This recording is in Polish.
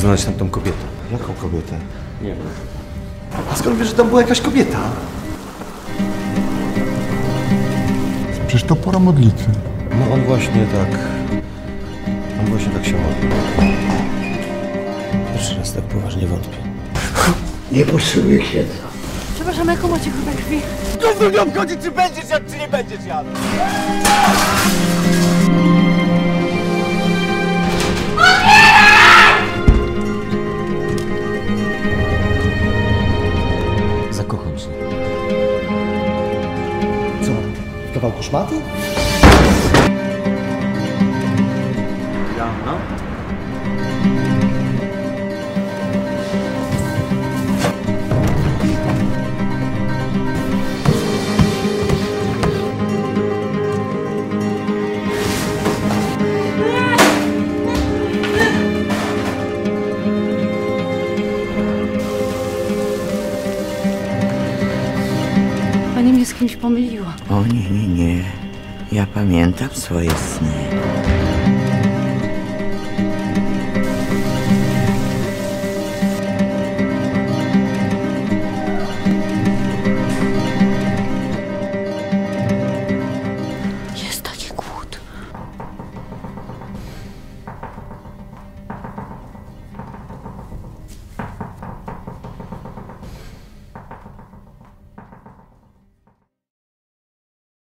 znaleźć tam tą kobietę. Jaką kobietę? Nie wiem. A skąd wiesz, że tam była jakaś kobieta? Przecież to pora modlitwy. No on właśnie tak... On właśnie tak się modli. Pierwszy raz tak poważnie wątpię. Nie potrzebuję księdza. Przepraszam, jaką macie grupę krwi? Gówno mnie obchodzi, czy będziesz jadł, czy nie będziesz jadł. Кавал Кошмата. Янна. Pani mnie z kimś pomyliła. O nie, nie, nie. Ja pamiętam swoje sny.